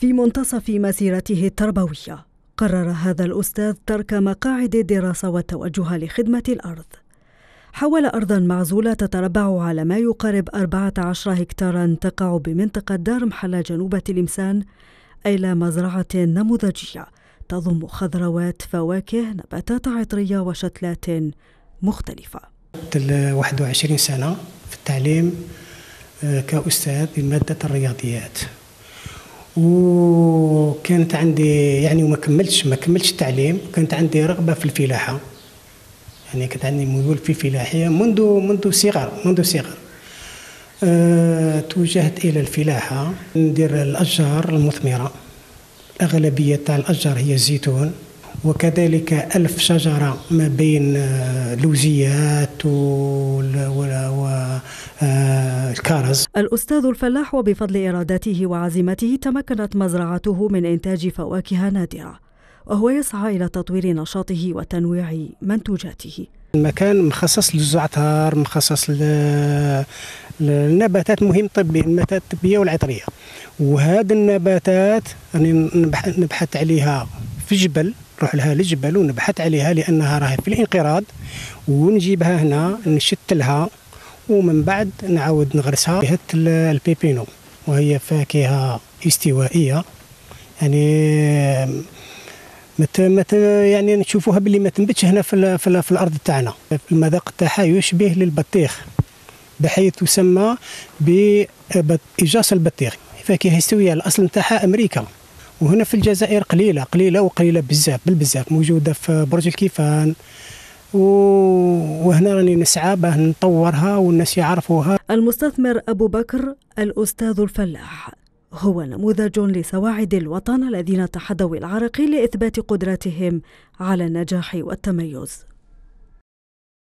في منتصف مسيرته التربوية. قرر هذا الأستاذ ترك مقاعد الدراسة والتوجه لخدمة الأرض. حول أرضا معزولة تتربع على ما يقارب 14 هكتارا تقع بمنطقة دار محلة جنوب تلمسان إلى مزرعة نموذجية تضم خضروات فواكه نباتات عطرية وشتلات مختلفة. 21 سنة في التعليم آه، كأستاذ بمادة الرياضيات. وكانت عندي يعني وما كملتش ما كملتش التعليم كانت عندي رغبة في الفلاحة. يعني كانت عندي ميول في الفلاحة منذ منذ صغر منذ صغر. أه توجهت إلى الفلاحة ندير الأشجار المثمرة. الأغلبية تاع الأشجار هي الزيتون وكذلك ألف شجرة ما بين آه، لوزيات والكارز آه، الأستاذ الفلاح وبفضل إرادته وعزيمته تمكنت مزرعته من إنتاج فواكه نادرة وهو يسعى إلى تطوير نشاطه وتنويع منتوجاته. المكان مخصص للزعتر مخصص للنباتات مهم طبي النباتات الطبية والعطرية. وهذه النباتات يعني نبحث عليها في جبل نروح لها للجبل ونبحث عليها لأنها راهي في الانقراض ونجيبها هنا نشتلها. ومن بعد نعاود نغرسها بهت البيبينو وهي فاكهة استوائية. يعني مت مت يعني نشوفوها باللي ما تنبتش هنا في, في, في الأرض تاعنا. المذاق تاعها يشبه للبطيخ بحيث تسمى بإجاص البطيخ. فاكهة استوائية الأصل نتاعها أمريكا. وهنا في الجزائر قليلة قليلة وقليلة بزاف بالبزاف موجودة في برج الكيفان. وهنا راني نسعى باه نطورها والناس يعرفوها. المستثمر أبو بكر الأستاذ الفلاح هو نموذج لسواعد الوطن الذين تحدوا العراقيل لإثبات قدرتهم على النجاح والتميز.